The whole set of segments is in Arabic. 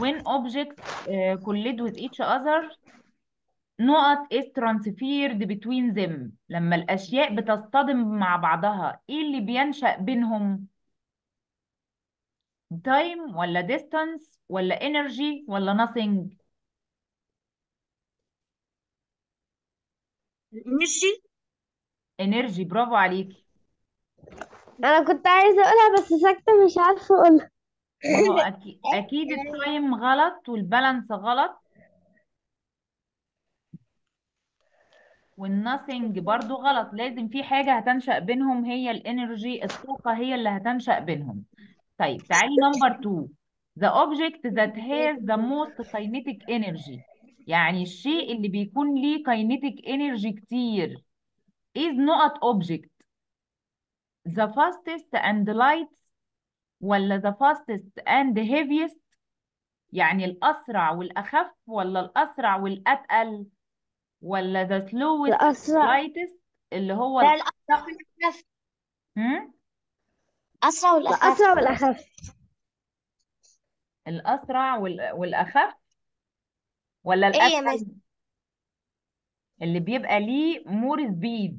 when objects uh, collide with each other نقط is transferred between them. لما الأشياء بتصطدم مع بعضها إيه اللي بينشأ بينهم؟ Time ولا distance ولا energy ولا nothing مشي energy برافو عليكي أنا كنت عايزة أقولها بس ساكتة مش عارفة أقولها. ما هو أكيد, أكيد ال time غلط وال balance غلط. وال nothing برضو غلط. لازم في حاجة هتنشأ بينهم هي ال energy الطاقة هي اللي هتنشأ بينهم. طيب تعالي number 2 the object that has the most kinetic energy. يعني الشيء اللي بيكون ليه kinetic energy كتير. is not object. The fastest and light ولا the fastest and heaviest يعني الأسرع والأخف ولا الأسرع والأتقل ولا the slowest الأسرع. lightest اللي هو لا ال- الأسرع والأخف. هم؟ أسرع والأخف الأسرع والأخف. الأسرع وال- والأخف ولا إيه يا الأتقل؟ اللي بيبقى ليه more speed.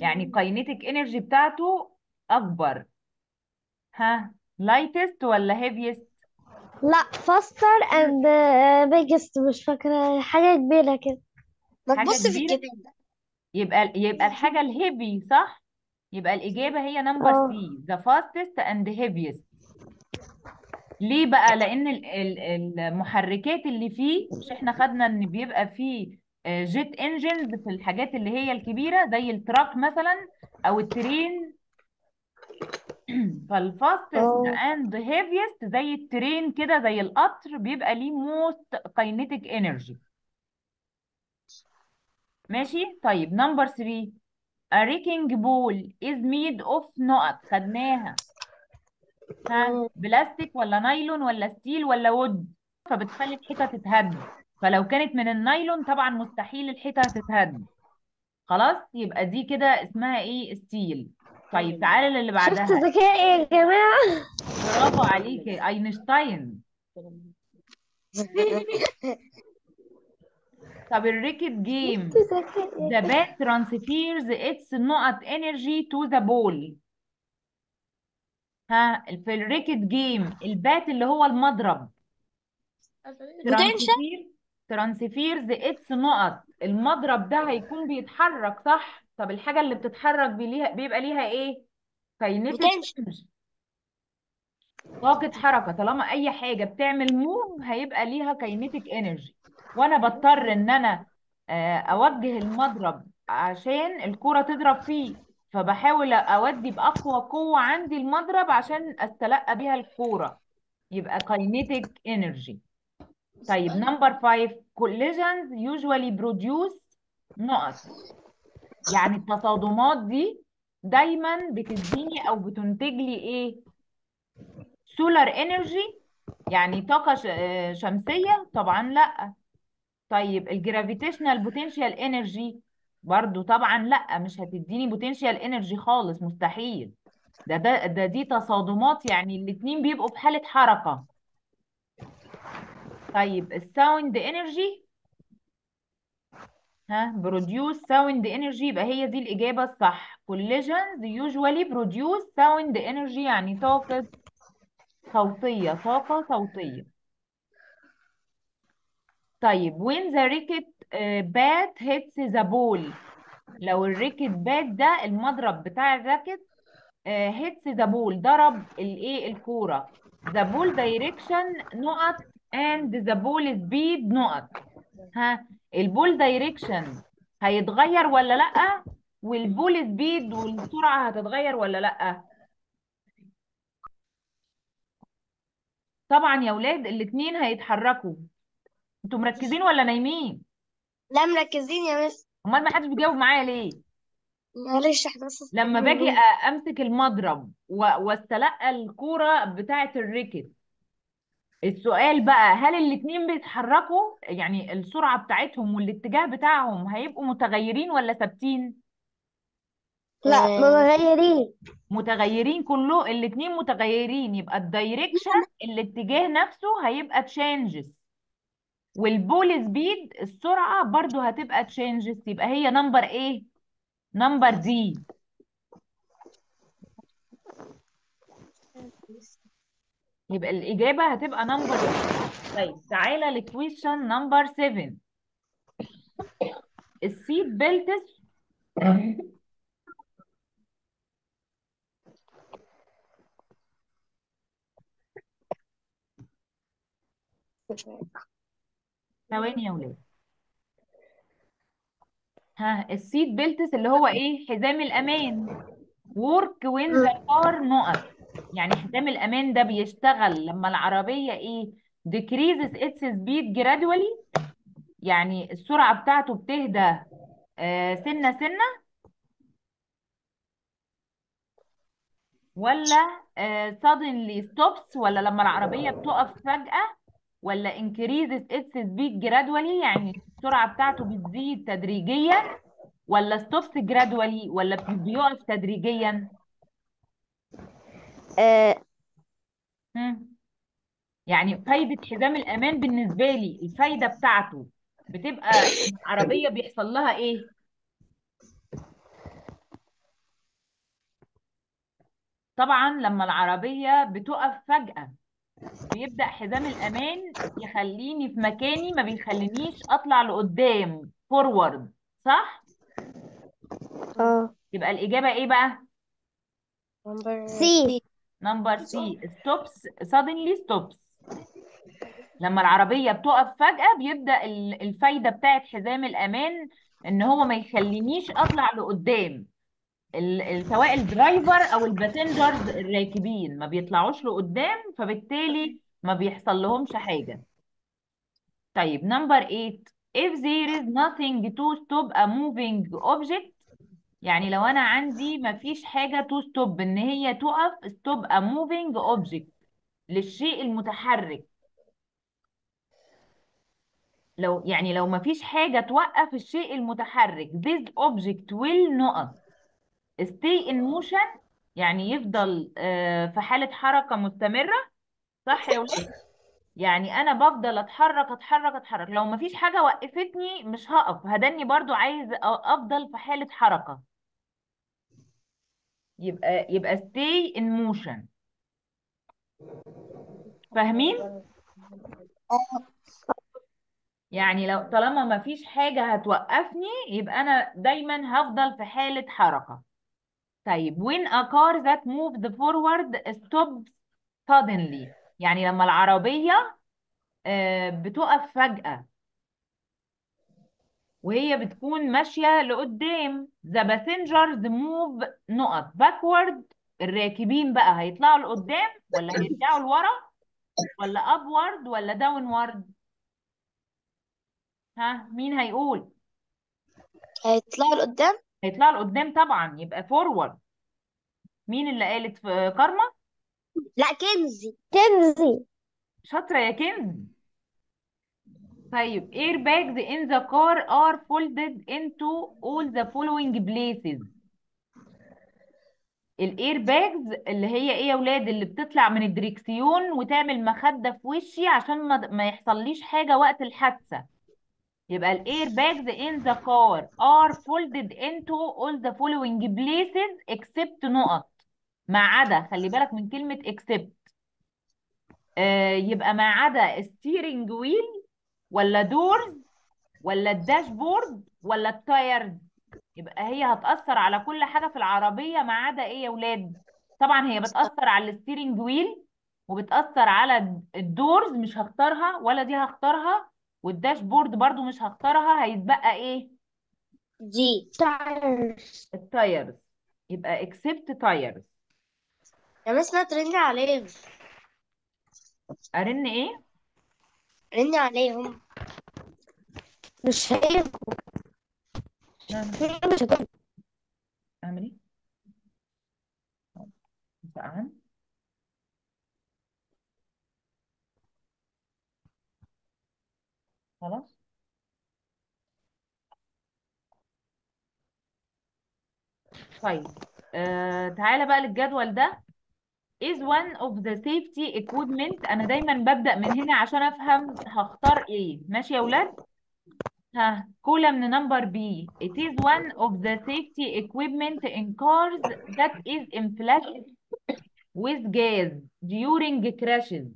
يعني kinetic energy بتاعته أكبر. ها lightest ولا heaviest لا faster and uh, biggest مش فاكرة حاجة كبيرة كده. ما حاجة تبص في كبيرة؟ الكتاب يبقى يبقى الحاجة الهيفي صح؟ يبقى الإجابة هي number آه. C the fastest and heaviest. ليه بقى؟ لأن ال- ال- المحركات اللي فيه مش إحنا خدنا إن بيبقى فيه jet engines في الحاجات اللي هي الكبيرة زي ال truck مثلا أو ال train ف ال fastest آه. and heaviest زي ال train كده زي القطر بيبقى ليه most kinetic energy ماشي؟ طيب number 3 A wrecking ball is made of نقط خدناها. ها؟ مم. بلاستيك ولا نايلون ولا steel ولا wood فبتخلي الحيطة تتهد. فلو كانت من النايلون طبعا مستحيل الحيطة تتهد. خلاص؟ يبقى دي كده اسمها إيه؟ steel. طيب تعالى للي شفت بعدها. ذكائي يا جماعة؟ برافو عليكي أينشتاين. طب ال cricket game. شفت the bat transfers its نقط energy to the ball. ها في ال cricket game ال bat اللي هو المضرب. transfer transfers its نقط المضرب ده هيكون بيتحرك صح؟ طب الحاجة اللي بتتحرك بيليها بيبقى ليها إيه؟ kinetic potential طاقة حركة. طالما أي حاجة بتعمل move هيبقى ليها kinetic energy وأنا بضطر إن أنا آه، أوجه المضرب عشان الكرة تضرب فيه. فبحاول أودي بأقوى قوة عندي المضرب عشان أستلقى بيها الكورة. يبقى kinetic energy طيب number 5 collisions usually produce نقط يعني التصادمات دي دايما بتديني أو بتنتج لي إيه؟ solar energy يعني طاقة ش- آه، شمسية؟ طبعا لأ. طيب ال gravitational potential energy برضو طبعا لأ مش هتديني potential energy خالص مستحيل. ده ده ده دي تصادمات يعني الاتنين بيبقوا في حالة حركة. طيب ال sound energy ها produce sound energy يبقى هي دي الإجابة الصح. Collisions usually produce sound energy يعني طاقة صوتية طاقة صوتية. طيب when the cricket uh, bat hits the ball. لو ال cricket bat ده المضرب بتاع ال cricket hits the ball ضرب الإيه الكورة. the ball direction نقط and the ball speed نقط. ها؟ ال ball direction هيتغير ولا لأ؟ وال ball speed والسرعة هتتغير ولا لأ؟ طبعا يا ولاد الاتنين هيتحركوا. أنتوا مركزين ولا نايمين؟ لا مركزين يا مس. أمال ما حدش بيجاوب معايا ليه؟ معلش إحنا بس لما باجي أمسك المضرب واستلقى الكورة بتاعة الريكت. السؤال بقى هل الاتنين بيتحركوا؟ يعني السرعة بتاعتهم والاتجاه بتاعهم هيبقوا متغيرين ولا ثابتين؟ لا متغيرين. متغيرين كله الاتنين متغيرين يبقى ال direction الاتجاه نفسه هيبقى changes وال ball speed السرعة برضو هتبقى changes يبقى هي number إيه number D يبقى الإجابة هتبقى number طيب تعالى ل question number 7 ال seat belts ثواني يا ولاد. ها ال seat belts اللي هو إيه؟ حزام الأمان. work when the car نقط يعني حزام الأمان ده بيشتغل لما العربية إيه decreases its speed gradually يعني السرعة بتاعته بتهدى آه سنة سنة ولا آه suddenly stops ولا لما العربية بتقف فجأة ولا increases its speed gradually يعني السرعة بتاعته بتزيد تدريجيا ولا stops gradually ولا بيقف تدريجيا؟ آه؟ يعني فايدة حزام الأمان بالنسبة لي الفايدة بتاعته بتبقى العربية بيحصل لها إيه؟ طبعا لما العربية بتقف فجأة بيبدأ حزام الأمان يخليني في مكاني ما بيخلينيش أطلع لقدام فورورد صح؟ آه يبقى الإجابة إيه بقى؟ C number C stops suddenly stops. لما العربية بتقف فجأة بيبدأ ال- الفايدة بتاعت حزام الأمان إن هو ما يخلينيش أطلع لقدام. سواء ال driver أو ال passengers الراكبين ما بيطلعوش لقدام فبالتالي ما بيحصل لهمش حاجة. طيب number 8 if there is nothing to stop a moving object يعني لو أنا عندي ما فيش حاجة to stop إن هي تقف stop a moving object للشيء المتحرك. لو يعني لو ما فيش حاجة توقف الشيء المتحرك this object will نقط stay in motion يعني يفضل آه، في حالة حركة مستمرة. صح يا ولاد؟ يعني أنا بفضل أتحرك أتحرك أتحرك. لو ما فيش حاجة وقفتني مش هقف. هدني برضو عايز أفضل في حالة حركة. يبقى يبقى stay in motion. فاهمين؟ يعني لو طالما ما فيش حاجة هتوقفني يبقى أنا دايما هفضل في حالة حركة. طيب when a car that moves forward stops suddenly. يعني لما العربية آه، بتقف فجأة وهي بتكون ماشية لقدام the passengers move نقط backward الراكبين بقى هيطلعوا لقدام ولا هيرجعوا لورا ولا upward ولا downward ها مين هيقول؟ هيطلعوا لقدام؟ هيطلعوا لقدام طبعا يبقى forward. مين اللي قالت في كارما؟ لا كنزي. كنزي. شاطرة يا كنز طيب airbags in the car are folded into all the following places. الاير باجز اللي هي إيه يا ولاد؟ اللي بتطلع من الدريكسيون وتعمل مخدة في وشي عشان ما ما يحصليش حاجة وقت الحادثة. يبقى ال airbags in the car are folded into all the following places except نقط. ما عدا خلي بالك من كلمة except آه يبقى ما عدا steering wheel ولا doors ولا ال dashboard ولا ال tires يبقى هي هتأثر على كل حاجة في العربية ما عدا إيه يا ولاد؟ طبعا هي بتأثر على ال steering wheel وبتأثر على ال doors مش هختارها ولا دي هختارها وال dashboard برضو مش هختارها هيتبقى إيه؟ دي tires ال tires يبقى except tires يا مس ما ترني عليهم أرن إيه؟ رني عليهم. مش هينفع. نعم. مش هتنفع أعمل إيه؟ خلاص. طيب آه تعالى بقى للجدول ده. Is one of the safety equipment أنا دايما ببدأ من هنا عشان افهم هختار إيه ماشي يا ولاد ها column number B it is one of the safety equipment in cars that is inflated with gas during crashes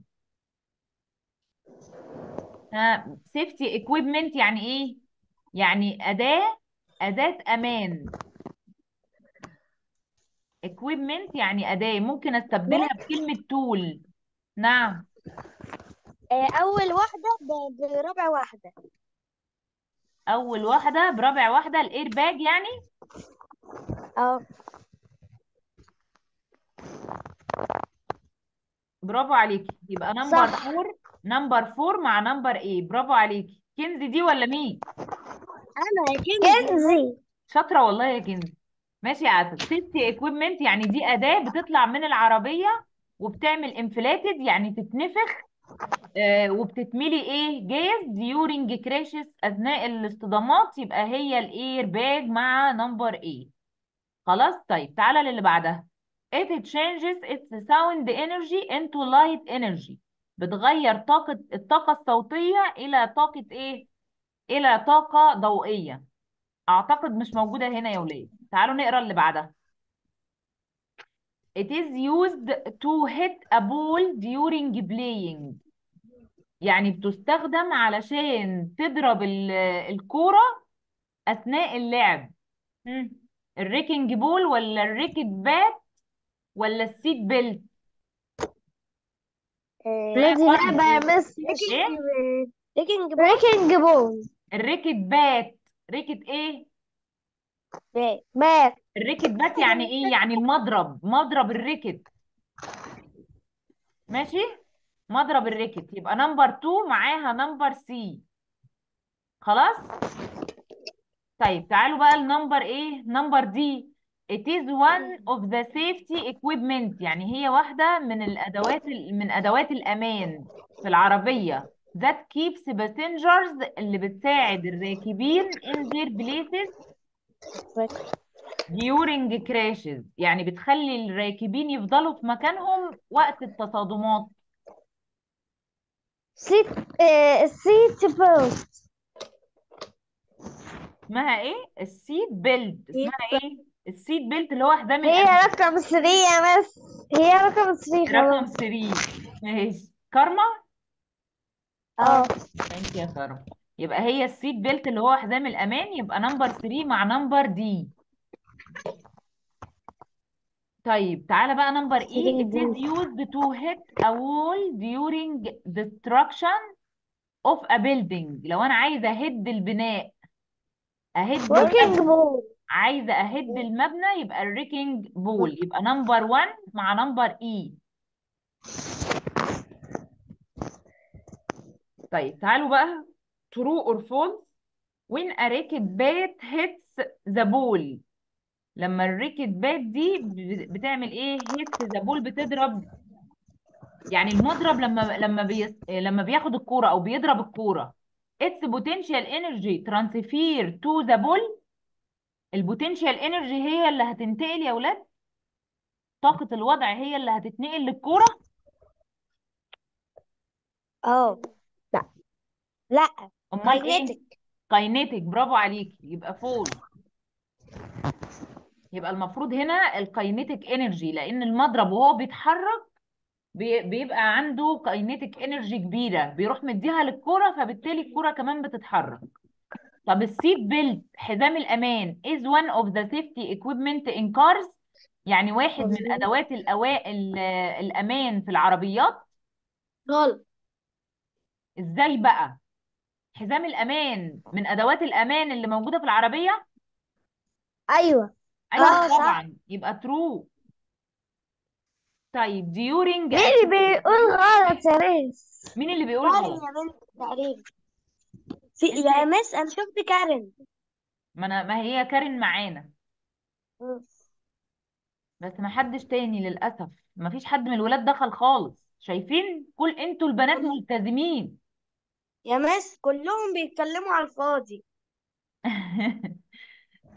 ها safety equipment يعني إيه يعني أداة أداة أمان equipment يعني أداة. ممكن أستبدلها بكلمة tool. نعم. آه، أول واحدة بربع واحدة. أول واحدة برابع واحدة الإير باج يعني؟ آه. برافو عليكي. يبقى number صح. four number four مع number A برافو عليكي. كنزي دي ولا مين أنا كنزي. كنزي. شاطرة والله يا كنزي. ماشي يا عسل safety equipment يعني دي أداة بتطلع من العربية وبتعمل inflated يعني تتنفخ آه وبتتملي إيه؟ gas during crashes أثناء الاصطدامات. يبقى هي الاير باج مع number A خلاص؟ طيب تعالى للي بعدها. It changes its sound energy into light energy. بتغير طاقة الطاقة الصوتية إلى طاقة إيه؟ إلى طاقة ضوئية. أعتقد مش موجودة هنا يا ولاد. تعالوا نقرأ اللي بعدها. It is used to hit a ball during playing. يعني بتستخدم علشان تضرب ال- الكورة أثناء اللعب. ال wrecking ball ولا ال racket bat ولا ال seat belt wrecking wrecking ball ال racket bat racket إيه bat ال racket bat يعني إيه؟ يعني المضرب مضرب ال racket. ماشي؟ مضرب ال racket. يبقى number 2 معاها number C خلاص؟ طيب تعالوا بقى ال number إيه؟ number D it is one of the safety equipment. يعني هي واحدة من الأدوات من أدوات الأمان في العربية. That keeps passengers اللي بتساعد الراكبين in their places during crashes. يعني بتخلي الراكبين يفضلوا في مكانهم وقت التصادمات. seat seat بوست اسمها إيه؟ ال seat belt. اسمها إيه؟ ال seat belt اللي هو حزام هي رقم 3 يا مس. هي رقم 3 رقم خلاص. 3 ماشي. كارما؟ آه thank you يا كارما يبقى هي ال seat belt اللي هو حزام الأمان يبقى number 3 مع number D. طيب تعالى بقى number E it is used to hit a wall during destruction of a building. لو أنا عايزة أهد البناء أهد المبنى ball عايزة أهد المبنى يبقى ال wrecking ball يبقى number 1 مع number E طيب تعالوا بقى. Or false when a racket bat hits the ball. لما ال racket bat دي بتعمل إيه؟ hit the ball بتضرب. يعني المضرب لما لما بيس... لما بياخد الكورة أو بيضرب الكورة. Its potential energy transfer to the ball. ال potential energy هي اللي هتنتقل يا أولاد طاقة الوضع هي اللي هتتنقل للكورة. آه. لا أمال إيه؟ kinetic kinetic برافو عليكي. يبقى false. يبقى المفروض هنا ال kinetic energy لأن المضرب وهو بيتحرك بي- بيبقى عنده kinetic energy كبيرة. بيروح مديها للكورة فبالتالي الكورة كمان بتتحرك. طب ال seat belt حزام الأمان is one of the safety equipment in cars يعني واحد من أدوات الأمان في العربيات؟ غلط. إزاي بقى؟ حزام الأمان من أدوات الأمان اللي موجودة في العربية؟ أيوه. أيوه آه صح. طبعا. يبقى true طيب during مين اللي بيقول غلط يا مس مين اللي بيقول كارين غلط؟ يا بنت تقريبا في يا مس أنا شفت كارين ما أنا ما هي كارين معانا. بس ما حدش تاني للأسف. ما فيش حد من الولاد دخل خالص. شايفين؟ كل أنتوا البنات ملتزمين. يا مس كلهم بيتكلموا على الفاضي.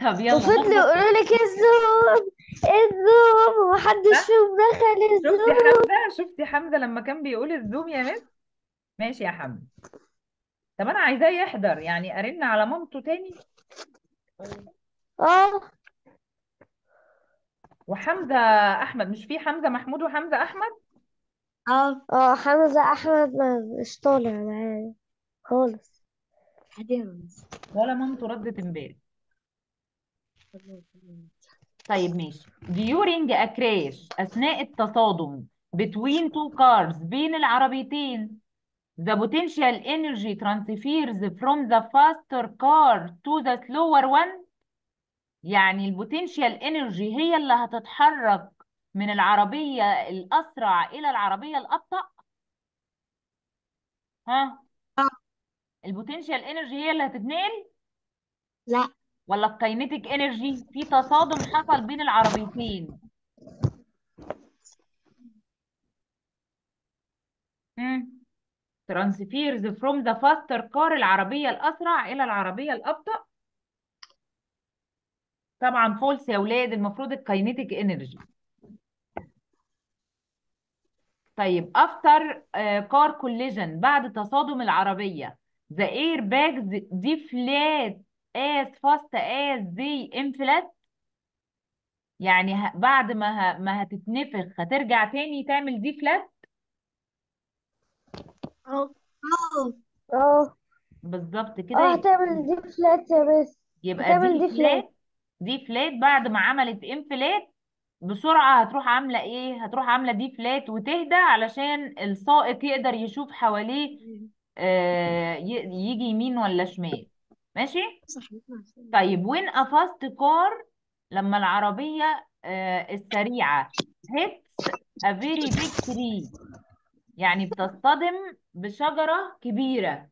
طب يلا وفضلوا نخلص يقولوا لك الزوم الزوم ومحدش صح فيهم دخل شفتي الزوم. حمزة؟ شفتي حمزة لما كان بيقول الزوم يا مس ماشي يا حمزة. طب أنا عايزاه يحضر يعني أرن على مامته تاني؟ آه. وحمزة أحمد مش في حمزة محمود وحمزة أحمد؟ آه. آه حمزة أحمد ما- مش طالع معايا. خالص. ولا مامته ردت امبارح. طيب ماشي. During a crash أثناء التصادم between two cars بين العربيتين. The potential energy transfers from the faster car to the slower one. يعني ال potential energy هي اللي هتتحرك من العربية الأسرع إلى العربية الأبطأ. ها؟ ال potential energy هي اللي هتتنقل؟ لا. ولا ال kinetic energy في تصادم حصل بين العربيتين. transfers from the faster car العربية الأسرع إلى العربية الأبطأ. طبعا false يا ولاد المفروض ال kinetic energy طيب after car collision بعد تصادم العربية. The airbags deflate as fast as they inflate يعني بعد ما ه- ما هتتنفخ هترجع تاني تعمل deflate آه بالظبط كده أه هتعمل deflate يا بس. يبقى هتعمل de deflate deflate deflate بعد ما عملت inflate بسرعة هتروح عاملة إيه؟ هتروح عاملة دي فلات وتهدى علشان السائق يقدر يشوف حواليه آه يجي يمين ولا شمال؟ ماشي؟ طيب وين fast car لما العربية آه السريعة hits a very big tree يعني بتصطدم بشجرة كبيرة.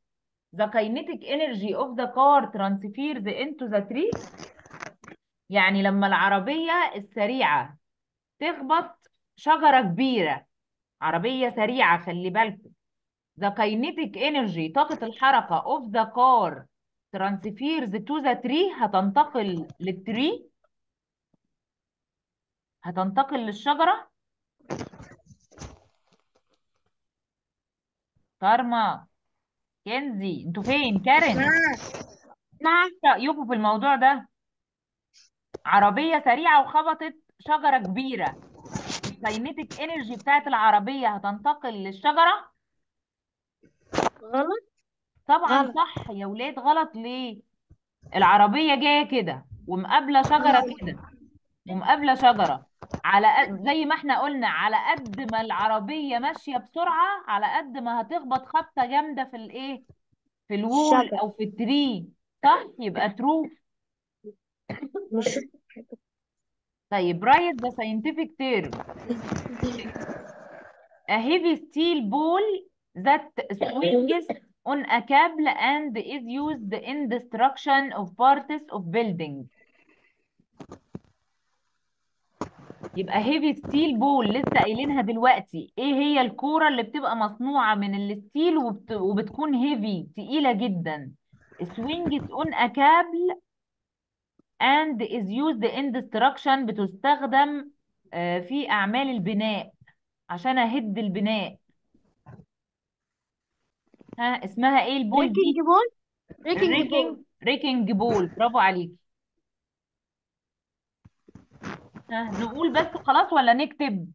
The kinetic energy of the car transfers into the tree. يعني لما العربية السريعة تخبط شجرة كبيرة. عربية سريعة خلي بالكم. The kinetic energy طاقة الحركة of the car transfers to the tree هتنتقل للتري هتنتقل للشجرة. كارما. كنزي. أنتوا فين؟ كارن نعم. رأيكم في الموضوع ده. عربية سريعة وخبطت شجرة كبيرة. ال kinetic energy بتاعت العربية هتنتقل للشجرة. غلط؟ طبعا غلط. صح. يا ولاد غلط ليه؟ العربية جاية كده ومقابلة شجرة كده ومقابلة شجرة. على قد زي ما إحنا قلنا على قد ما العربية ماشية بسرعة على قد ما هتخبط خبطة جامدة في الايه؟ في ال wall الشجر. أو في ال tree. صح؟ يبقى true مش طيب write the scientific term. A heavy steel ball that swings on a cable and is used in destruction of parts of building يبقى heavy steel ball لسه قايلينها دلوقتي إيه هي الكورة اللي بتبقى مصنوعة من ال steel وبت... وبتكون heavy تقيلة جدا swings on a cable and is used in destruction بتستخدم آه، في أعمال البناء عشان أهد البناء ها اسمها إيه؟ ال ball wrecking دي ball wrecking ball ال wrecking wrecking ball برافو عليكي ها نقول بس خلاص ولا نكتب؟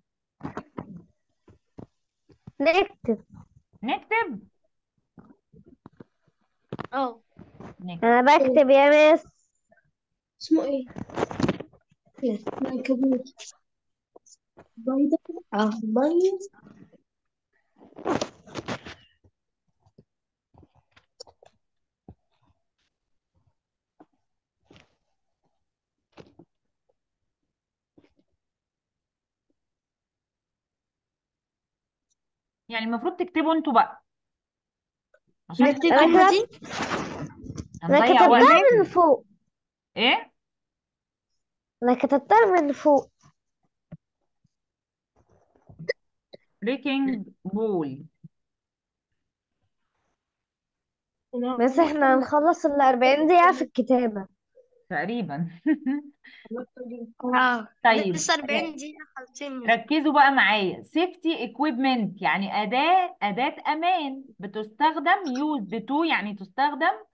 نكتب. نكتب؟ آه نكتب. أنا بكتب يا مس اسمه إيه؟ عنكبوت بيضة آه بيض يعني المفروض تكتبوا أنتوا بقى. عشان نكتب أنا دي أنا هنضيع وقت كتبتها من فوق. إيه؟ أنا كتبتها من فوق. ريكنج بول بس إحنا هنخلص ال 40 دقيقة في الكتابة. تقريبا. آه طيب لسه 40 دقيقة خالصين ركزوا بقى معايا. Safety equipment يعني أداة أداة أمان. بتستخدم used to يعني تستخدم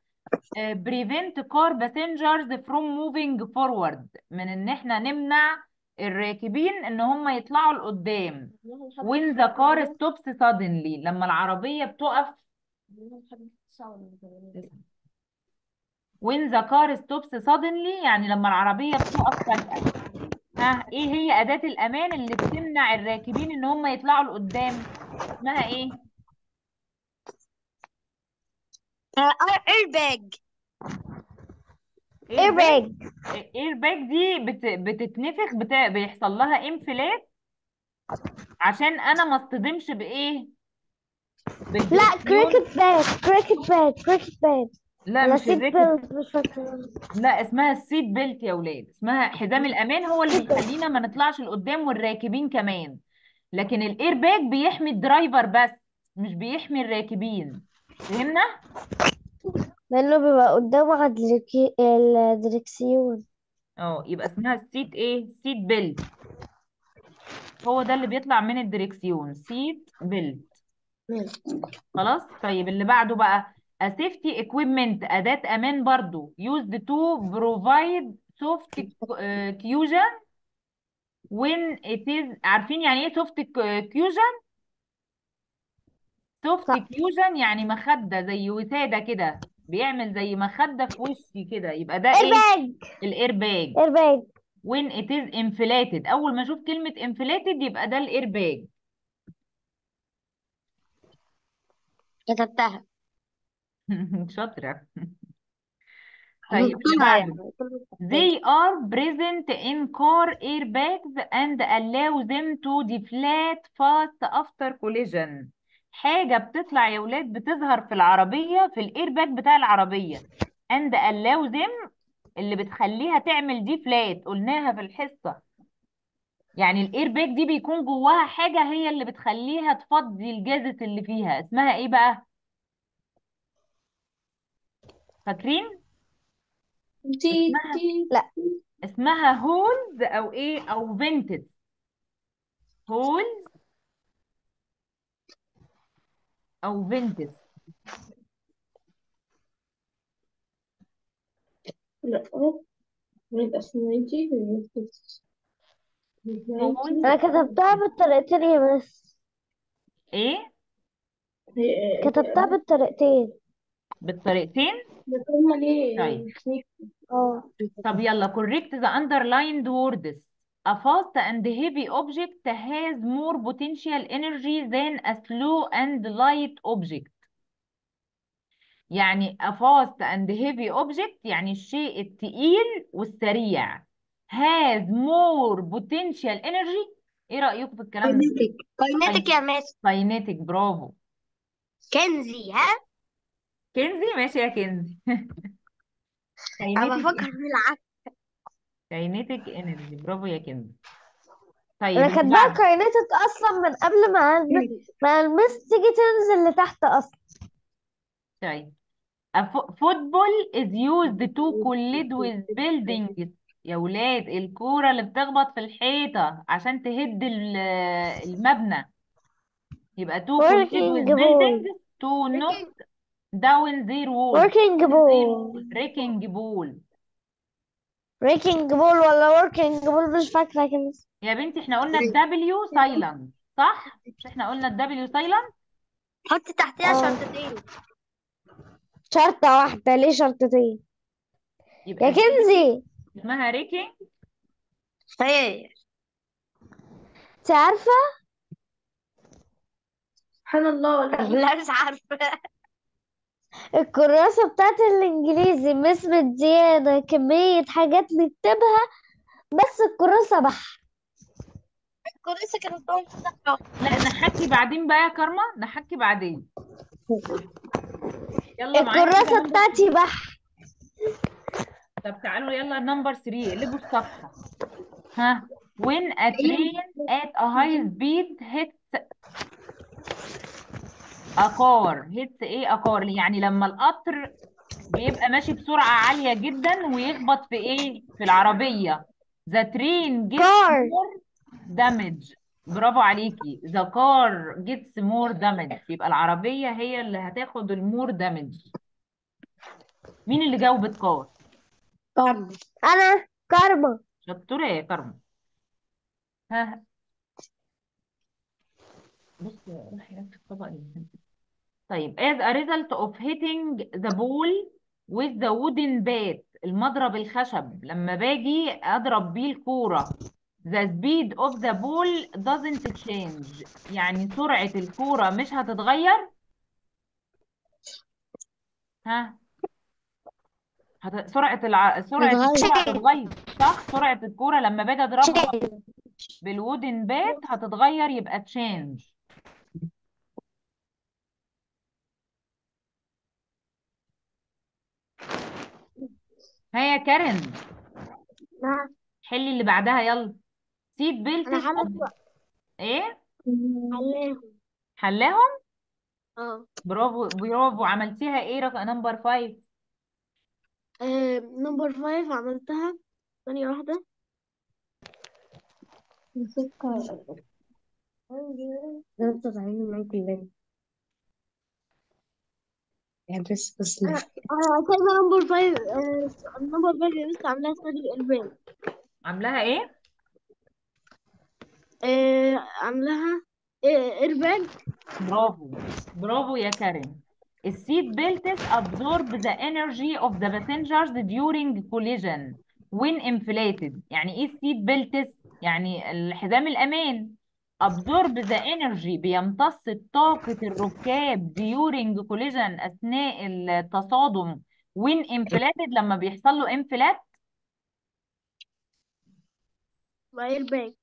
آه، prevent car passengers from moving forward. من إن إحنا نمنع الراكبين إن هم يطلعوا لقدام. When the car stops suddenly لما العربية بتقف. When the car stops suddenly يعني لما العربية بتقف فجأة. ها إيه هي أداة الأمان اللي بتمنع الراكبين إن هم يطلعوا لقدام؟ اسمها إيه؟ airbag airbag airbag دي بت... بتتنفخ بت... بيحصل لها inflate عشان أنا ما اصطدمش بإيه؟ لا كريكت باد كريكت باد كريكت باد لا مش seat belt مش لا اسمها ال seat belt يا ولاد. اسمها حزام الأمان هو اللي seat belt بيخلينا ما نطلعش لقدام والراكبين كمان. لكن الايرباج بيحمي ال driver بس مش بيحمي الراكبين. فهمنا؟ لأنه بيبقى قدامه على الدريكي- الدركسيون آه يبقى اسمها ال seat إيه؟ seat belt هو ده اللي بيطلع من الدريكسيون seat belt خلاص؟ طيب اللي بعده بقى؟ Safety equipment أداة أمان برضو. Used to provide soft uh, cushion when it is عارفين يعني إيه soft cushion soft صح. cushion يعني مخدة زي وسادة كده. بيعمل زي مخدة في وشي كده. يبقى ده إيه؟ airbag ال airbag airbag when it is inflated. أول ما أشوف كلمة inflated يبقى ده الايرباج كتبتها. شاطرة. طيب اللي كلها بعده يعني They are present in car airbags and allow them to deflate fast after collision. حاجة بتطلع يا ولاد بتظهر في العربية في الايرباج بتاع العربية. And allow them اللي بتخليها تعمل deflate قلناها في الحصة. يعني الايرباج دي بيكون جواها حاجة هي اللي بتخليها تفضي ال gases اللي فيها. اسمها إيه بقى؟ فاكرين؟ تي اسمها تي لا. اسمها holes أو إيه؟ أو vented holes أو vented لا. من أنا كتبتها بالطريقتين يا بس. إيه؟ كتبتها بالطريقتين. بالطريقتين؟ ليه طيب آه طب يلا correct the underlined words a fast and heavy object has more potential energy than a slow and light object يعني a fast and heavy object يعني الشيء التقيل والسريع has more potential energy إيه رأيكم في الكلام ده كاينتك كاينتك يا ماس كاينيتك برافو كنزي ها كنزي؟ ماشي يا كنزي. أنا بفكر في العكس. كاينيتك إنرجي. برافو يا كنزي. طيب أنا كاتباها بعده كاينتك أصلا من قبل ما الم- ما المس تيجي تنزل لتحت أصلا. طيب. A fo- football is used to collide with buildings. يا ولاد الكورة اللي بتخبط في الحيطة عشان تهد ال- المبنى. يبقى to collide with wrecking ball. buildings to knock down their walls wrecking ball. wrecking ball. Breaking ball ولا working ball مش فاكرة كده. يا بنتي إحنا قلنا ال W silent صح؟ مش إحنا قلنا ال W silent؟ حط تحتها آه. شرطتين. شرطة واحدة. ليه شرطتين؟ يبقى يا كنزي. اسمها ريكينج خير. انت عارفة سبحان الله ولا لا. مش عارفة. الكراسة بتاعت الإنجليزي مس مديانا كمية حاجات نكتبها بس الكراسة بح كويسة كانت صح. لا نحكي بعدين بقى يا كارما نحكي بعدين. يلا معانا الكراسة بتاعتي 3 بح طب تعالوا يلا number 3 اقلبوا الصفحة. ها when a train at a high speed hits hits إيه a car يعني لما القطر بيبقى ماشي بسرعة عالية جدا ويخبط في إيه؟ في العربية. The train gets car more damage. برافو عليكي. The car gets more damage. يبقى العربية هي اللي هتاخد ال more damage. مين اللي جاوبت كار كارما أنا؟ كارما. شطورة يا كرم ها. بص روحي نفس الطبق اللي طيب as a result of hitting the ball with the wooden bat المضرب الخشب لما باجي أضرب بيه الكورة the speed of the ball doesn't change. يعني سرعة الكورة مش هتتغير؟ ها؟ هت... سرعة الع... سرعة الكورة هتتغير صح؟ سرعة الكورة لما باجي أضربها بال wooden bat هتتغير يبقى change ها يا كارين. نعم حلي اللي بعدها يلا. seat belt أنا حلت إيه؟ عليهم حلاهم آه. برافو برافو. عملتيها إيه؟ رقم نمبر فايف نمبر فايف عملتها. ثانية واحدة. انت تعمل معاك الليل يعني بس بس أنا أنا سايبة نمبر فايف نمبر فايف لسه عاملاها ستادي البان عاملاها إيه؟ عاملاها ايرباج برافو. برافو يا كارين ال seat belts absorb the energy of the passengers during collision when inflated. يعني إيه ال seat belts يعني الحزام الأمان. Absorb the energy بيمتص طاقة الركاب during collision أثناء التصادم. When inflated لما بيحصل له inflate ايرباج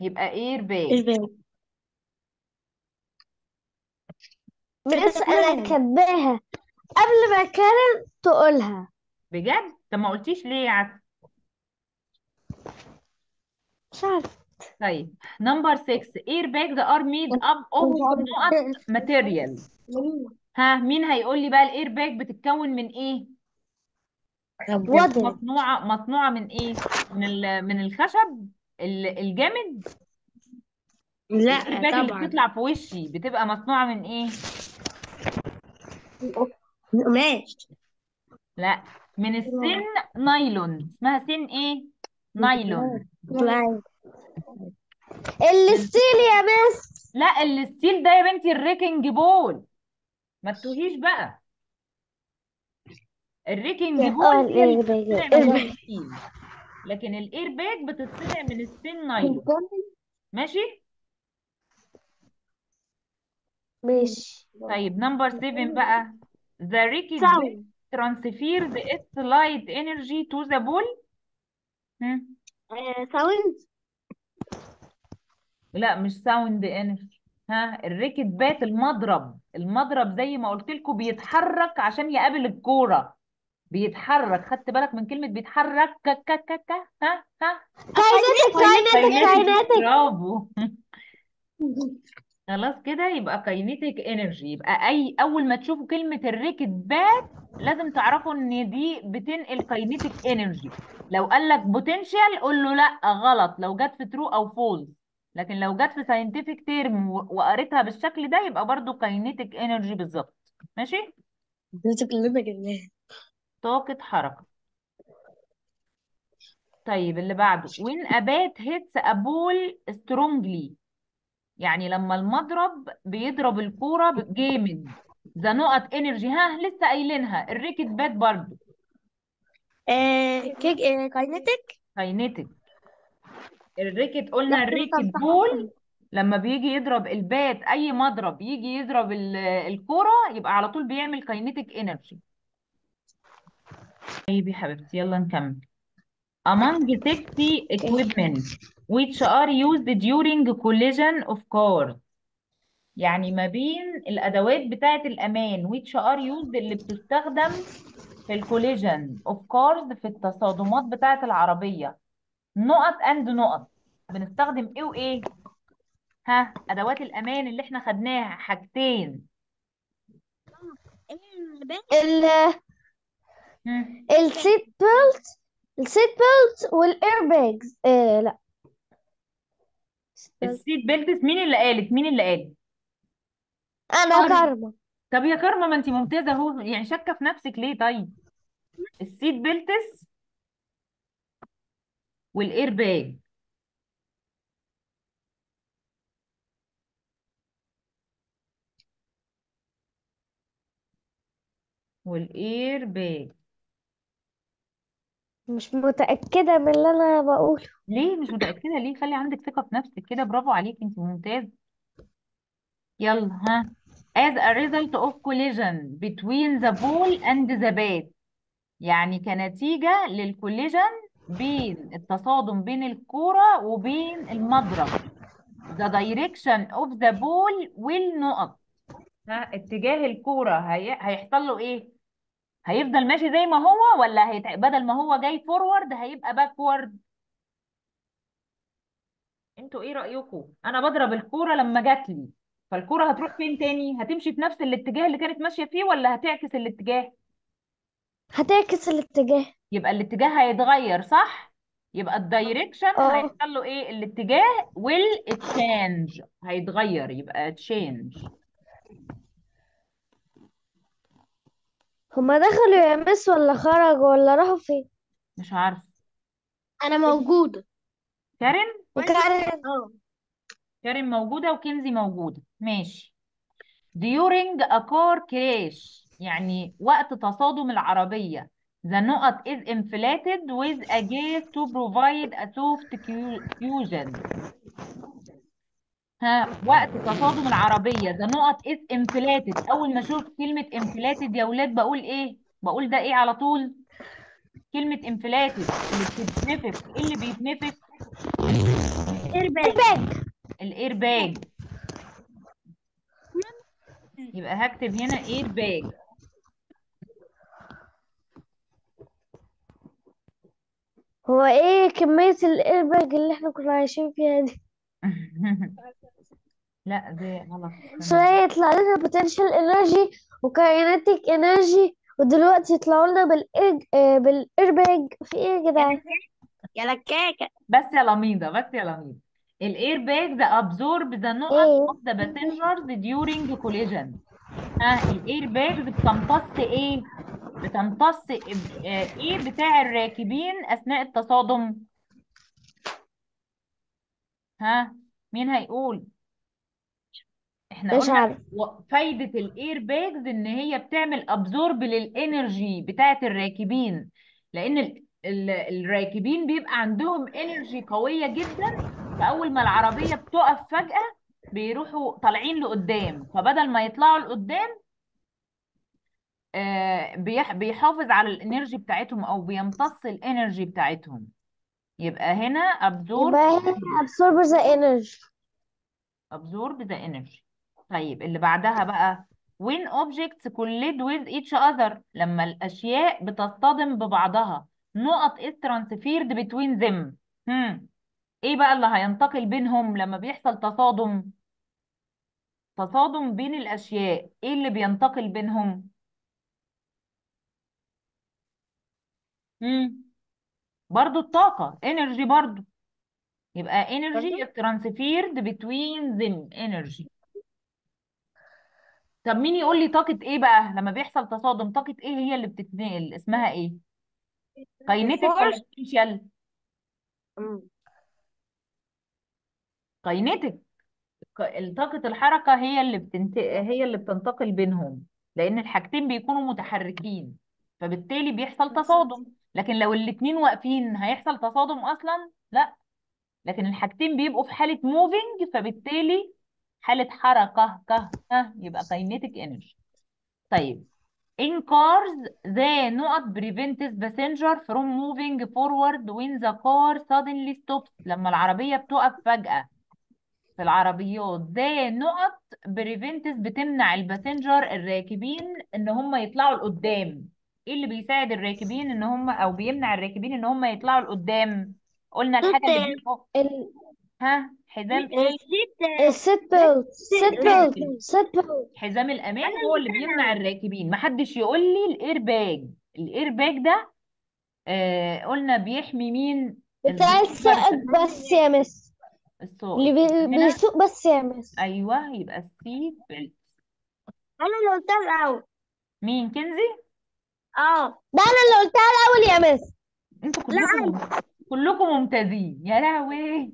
يبقى air airbag بس أنا كاتباها قبل ما كارن تقولها. بجد؟ طب ما قلتيش ليه يا عسل مش عارفة. طيب. number 6 air bags are made up of نقط material ها مين هيقول لي بقى ال air bag بتتكون من إيه؟ مصنوعة مصنوعة من إيه؟ من من الخشب؟ ال- الجامد؟ لا باج اللي طبعا. بتطلع في وشي بتبقى مصنوعة من إيه؟ قماش لا من ال thin nylon. اسمها thin إيه؟ نايلون. ال steel يا مس لا ال steel ده يا بنتي ال wrecking ball. ما تتوهيش بقى. ال wrecking ball هي اللي الاير بتتصنع من ال steel. لكن ال air bag بتتصنع من ال thin nylon. ماشي؟ ماشي. طيب number 7 بقى. The sound transfers its light energy to the ball هم؟ لا مش sound energy ها ال racket bat المضرب. المضرب زي ما قلت لكم بيتحرك عشان يقابل الكورة. بيتحرك. خدت بالك من كلمة بيتحرك؟ ك ك ك ك ها ها. kinetic kinetic kinetic برافو. خلاص كده يبقى kinetic energy يبقى أي أول ما تشوفوا كلمة ال racket bat لازم تعرفوا إن دي بتنقل kinetic energy لو قال لك potential قول له لا غلط. لو جت في true أو false لكن لو جت في scientific term وقريتها بالشكل ده يبقى برضو kinetic energy بالظبط. ماشي؟ جبناها طاقة حركة. طيب اللي بعده. When a bat hits a ball strongly. يعني لما المضرب بيضرب الكورة جامد. ده نقط energy ها لسه قايلينها. ال racket bat برضو. آه كيك آه kinetic ال racket قلنا ال racket ball لما بيجي يضرب ال bat أي مضرب يجي يضرب ال- الكورة يبقى على طول بيعمل kinetic energy طيب يا حبيبتي يلا نكمل. Among safety equipment which are used during collision of cars يعني ما بين الأدوات بتاعة الأمان which are used اللي بتستخدم في ال collision of cars في التصادمات بتاعة العربية. نقط and نقط. بنستخدم إيه وإيه؟ ها أدوات الأمان اللي إحنا خدناها. حاجتين. ال. ال seat belt ال seat belt وال air bags آه لا. ال seat belts مين اللي قالت؟ مين اللي قال أنا كارما. طب يا كارما ما انت ممتازة أهو. يعني شاكة في نفسك ليه طيب؟ ال seat belts وال air bag. وال air bag. مش متأكدة من اللي أنا بقوله. ليه مش متأكدة؟ ليه؟ خلي عندك ثقة في نفسك كده. برافو عليك انت ممتاز يلا ها. As a result of collision between the ball and the bat يعني كنتيجة لل collision بين التصادم بين الكورة وبين المضرب. The direction of the ball will ها اتجاه الكورة هي... هيحصل له إيه؟ هيفضل ماشي زي ما هو ولا هيت... بدل ما هو جاي forward هيبقى backward أنتوا إيه رأيكم؟ أنا بضرب الكورة لما جات لي. فالكورة هتروح فين تاني؟ هتمشي في نفس الاتجاه اللي كانت ماشية فيه ولا هتعكس الاتجاه؟ هتعكس الاتجاه. يبقى الاتجاه هيتغير صح؟ يبقى الدايركشن آه. هيحصل له إيه؟ الاتجاه will change هيتغير يبقى change. هما دخلوا يا مس ولا خرجوا ولا راحوا فين؟ مش عارف أنا موجودة. كارين؟ وكارين آه. كارين موجودة وكنزي موجودة. ماشي. during a car crash يعني وقت تصادم العربية. The نقط is inflated with a gas to provide a soft fusion. ها وقت تصادم العربية. The نقط is inflated. أول ما أشوف كلمة inflated يا ولاد بقول إيه؟ بقول ده إيه على طول؟ كلمة inflated. اللي بتتنفخ. إيه اللي بيتنفخ؟ airbag bag ال air bag يبقى هكتب هنا air هو إيه كمية الايرباج اللي إحنا كنا عايشين فيها دي؟ لا دي غلط. شوية يطلع لنا potential energy و kinetic energy ودلوقتي يطلعوا لنا بال air آه، بالايرباج في إيه يا جدعان؟ يا لكاكة بس يا لميضة بس يا لميضة. الاير باج ده absorb the نقط إيه؟ of the passengers during collision. ها الاير باج بتمتص إيه؟ بتمتص آه، إيه بتاع الراكبين أثناء التصادم؟ ها مين هيقول؟ إحنا مش قلنا فايدة ال airbags إن هي بتعمل absorb لل energy بتاعت الراكبين لأن ال ال الراكبين بيبقى عندهم energy قوية جدا فأول ما العربية بتقف فجأة بيروحوا طالعين لقدام فبدل ما يطلعوا لقدام آه بيح بيحافظ على ال energy بتاعتهم أو بيمتص ال energy بتاعتهم. يبقى هنا absorb يبقى هنا absorb the energy. absorb the energy. طيب اللي بعدها بقى when objects collide with each other لما الأشياء بتصطدم ببعضها. نقط is transferred between them. هم. إيه بقى اللي هينتقل بينهم لما بيحصل تصادم؟ تصادم بين الأشياء. إيه اللي بينتقل بينهم؟ هم. برضو الطاقة energy برضو. يبقى energy is transferred between them energy. طب مين يقول لي طاقة إيه بقى؟ لما بيحصل تصادم طاقة إيه هي اللي بتتنقل؟ اسمها إيه؟ kinetic ولا ال force potential kinetic طاقة الحركة هي اللي بتنت... هي اللي بتنتقل بينهم لأن الحاجتين بيكونوا متحركين فبالتالي بيحصل تصادم. لكن لو الاتنين واقفين هيحصل تصادم أصلا؟ لا. لكن الحاجتين بيبقوا في حالة moving فبالتالي حالة حركة كه كه يبقى kinetic energy طيب In cars, the نقط prevents passenger from moving forward when the car suddenly stops. لما العربية بتقف فجأة في العربيات ده نقط prevents بتمنع ال passenger الراكبين إن هم يطلعوا لقدام. إيه اللي بيساعد الراكبين إن هم أو بيمنع الراكبين إن هم يطلعوا لقدام؟ قلنا الحاجة اللي بيبقوا ال ها حزام إيه؟ السيت بيلت سيت بيلت بيلت حزام الأمان هو اللي بيمنع الراكبين. محدش يقول لي ال airbag. ال airbag ده آه قلنا بيحمي مين؟ بتاع السائق بس يا مس. السائق. اللي بي- هنا بيسوق بس يا مس. أيوه يبقى ال seat belt أنا اللي قلتها الأول. مين كنزي؟ آه. ده أنا اللي قلتها الأول يا مس. أنتوا لا كلكم كلكم ممتازين. يا لهوي.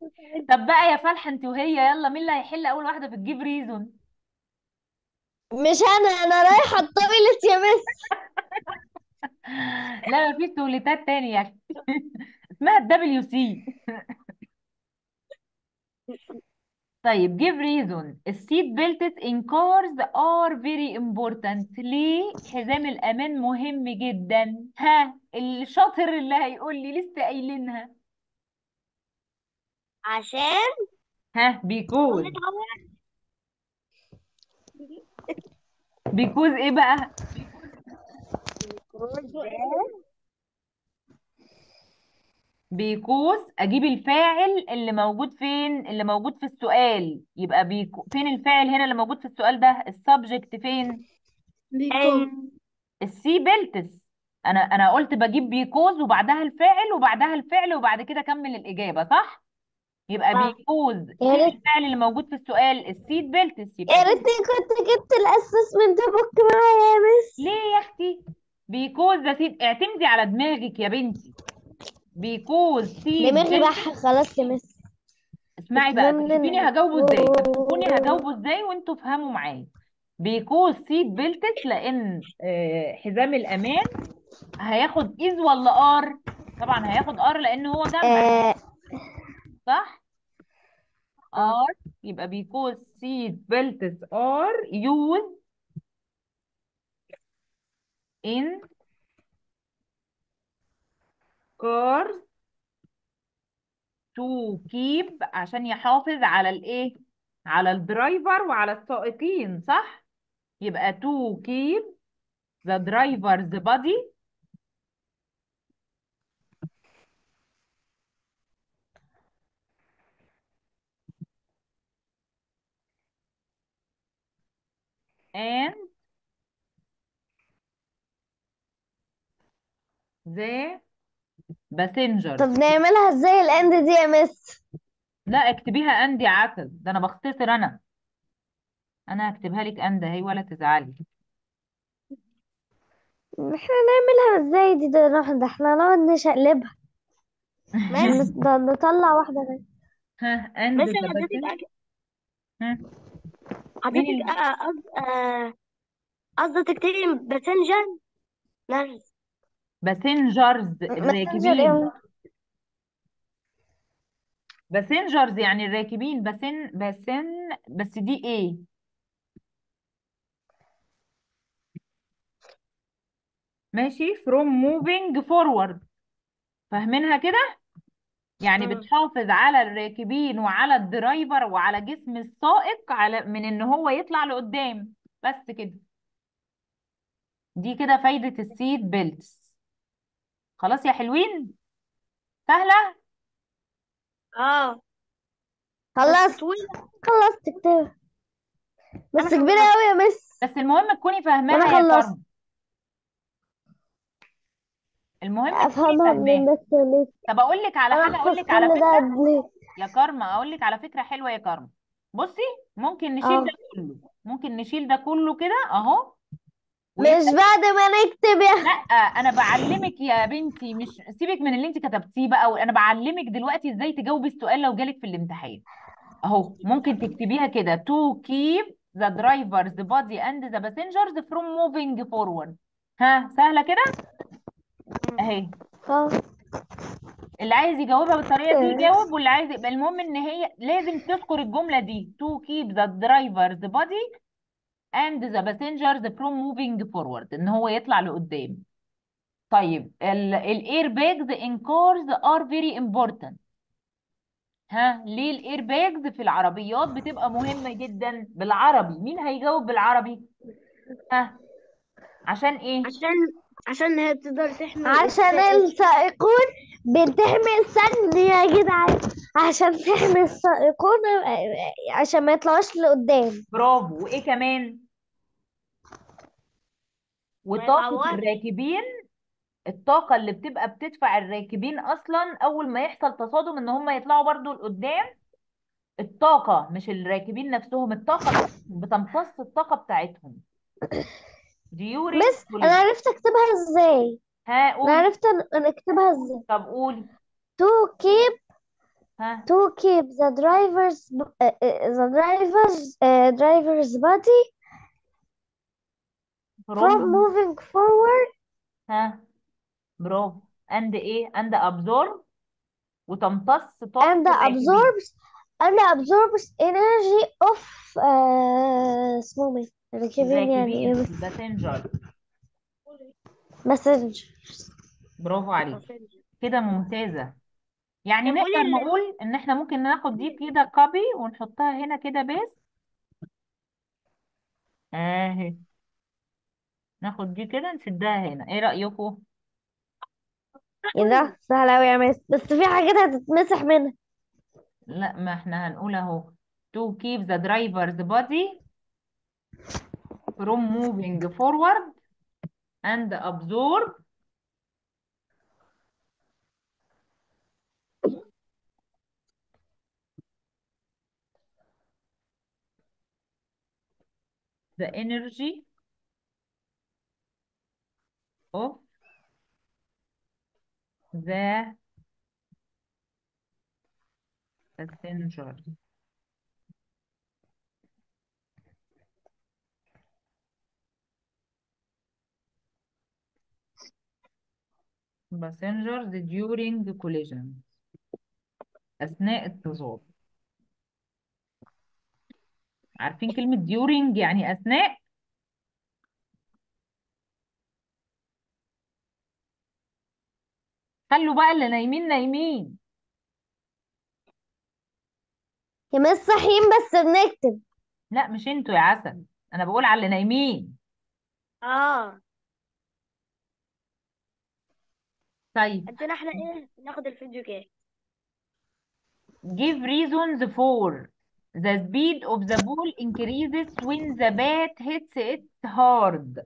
طب بقى يا فالحه انت وهي يلا مين اللي هيحل أول واحدة في ال give reason؟ مش أنا أنا رايحة ال toilet يا مس. لا مفيش توليتات تاني يا أخي اسمها ال WC طيب give reason. ال seat belts in cars are very important. ليه؟ حزام الأمان مهم جدا. ها الشاطر اللي هيقول لي لسه قايلينها. عشان؟ ها نتعود because إيه بقى؟ because أجيب الفاعل اللي موجود فين؟ اللي موجود في السؤال. يبقى بيكو فين الفاعل هنا اللي موجود في السؤال ده؟ ال subject فين؟ because ال seat belts. أنا أنا قلت بجيب because وبعدها الفاعل وبعدها الفعل وبعد كده أكمل الإجابة صح؟ يبقى صح. because يا فين الفعل اللي موجود في السؤال؟ ال seat belts. يا يبقى ريتني كنت جبت ال assessment book معايا يا مس. ليه يا أختي؟ because ده seat اعتمدي على دماغك يا بنتي. because seat دماغي بح خلاص يا مس اسمعي بقى بتنمل شوفيني هجاوبه إزاي شوفوني هجاوبه إزاي وإنتوا فهموا معايا. because seat belts لأن آه، حزام الأمان هياخد is ولا are طبعا هياخد are لأن هو جنبك آه. صح؟ are يبقى because seat belts are used in cars to keep عشان يحافظ على الايه؟ على ال driver وعلى السائقين صح؟ يبقى to keep the driver's body. And the passengers طب نعملها إزاي الاند دي يا مس لا اكتبيها اندي عسل. ده أنا بختصر أنا. أنا هكتبها لك اند أهي ولا تزعلي. إحنا نعملها إزاي دي؟ ده نروح ده إحنا نقعد نشقلبها. ماشي نس- ده نطلع واحدة بس. ها and بس the حضرتك passenger ها؟ مين؟ ال... آه، قصد- آه، قصدك تكتبي باسنجر نفس ماسنجر الراكبين passengers يعني الراكبين. بسن بسن بس دي إيه ماشي. From moving forward. فاهمينها كده؟ يعني. بتحافظ على الراكبين وعلى ال driver وعلى جسم السائق على من إن هو يطلع لقدام. بس كده. دي كده فايدة ال seat belts. خلاص يا حلوين؟ سهلة؟ آه. بس خلصت. كتاب بس أنا كبيرة خلصت. قوي يا مس. بس المهم تكوني فاهماها يا خلصت. كارم المهم تكوني أفهمها منين فاهماها بس يا مس؟ طب أقول لك على أنا حاجة أقول احفظ لك على كل ده فكرة يا كارما أقول لك على فكرة حلوة يا كارما. بصي ممكن نشيل آه. ده كله. ممكن نشيل ده كله كده أهو. مش بعد ما نكتب يا لا أنا بعلمك يا بنتي مش سيبك من اللي انت كتبتيه بقى أنا بعلمك دلوقتي إزاي تجاوبي السؤال لو جالك في الامتحان. أهو ممكن تكتبيها كده to keep the driver's body and the passengers from moving forward. ها سهلة كده؟ أهي. أه. اللي عايز يجاوبها بالطريقة دي يجاوب واللي عايز يبقى المهم إن هي لازم تذكر الجملة دي. To keep the driver's body and the passengers from moving forward إن هو يطلع لقدام. طيب ال airbags in cars are very important. ها ليه ال airbags في العربيات بتبقى مهمة جدا؟ بالعربي. مين هيجاوب بالعربي؟ ها عشان إيه؟ عشان عشان هي بتقدر تحمي عشان السائق السائقون بتحمي ثانية يا جدعان عشان تحمي السائقون عشان ما يطلعوش لقدام. برافو. وإيه كمان؟ وطاقة الراكبين الطاقة اللي بتبقى بتدفع الراكبين أصلا أول ما يحصل تصادم إن هم يطلعوا برضو لقدام الطاقة مش الراكبين نفسهم الطاقة بتمتص الطاقة بتاعتهم. during بس أنا collision عرفت أكتبها إزاي. ها أنا قول عرفت ان أنا اكتبها إزاي طب قولي to keep ها to keep the driver's b- uh, uh, the driver's uh, driver's body from from moving forward ها برافو and إيه and absorb وتمتص طاقة and الراكبين absorbs and absorbs energy of uh, اسمهم إيه الراكبين يعني الراكبين إيه الباسنجر passengers برافو عليك. كده ممتازة. يعني طب قولي نقدر ال- نقول إن إحنا ممكن ناخد دي كده كوبي ونحطها هنا كده بس آهي. ناخد دي كده نسدها هنا. إيه رأيكم؟ إيه ده؟ سهل أوي يا مس بس في حاجات هتتمسح منها. لا ما إحنا هنقول أهو. To keep the driver's body from moving forward. And absorb. The energy of the passenger passengers during collision. أثناء التصادم عارفين كلمة during يعني أثناء؟ خلوا بقى اللي نايمين نايمين. يا مس صاحيين بس بنكتب. لا مش أنتوا يا عسل. أنا بقول على اللي نايمين. آه. طيب. عندنا إحنا إيه؟ ناخد الفيديو كده give reasons for the speed of the ball increases when the bat hits it hard.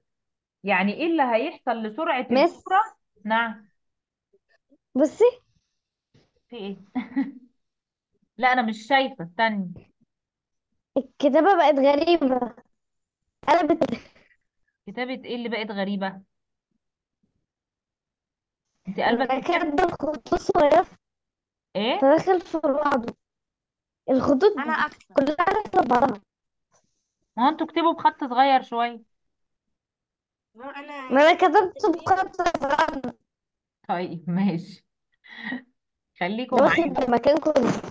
يعني إيه اللي هيحصل لسرعة مس الكرة؟ نعم. بصي في إيه؟ لا أنا مش شايفة استني. الكتابة بقت غريبة. قلبت. كتابة إيه اللي بقت غريبة؟ انت قلبك كاتبة الخطوط صغيرة. إيه؟ فداخل في بعضه الخطوط أنا أكتر. كلها داخلة في بعضها. ما هو أنتوا اكتبوا بخط صغير شوية. ما أنا ما أنا كتبت بخط صغير. طيب ماشي. خليكم ده واخد معايا. المكان كله.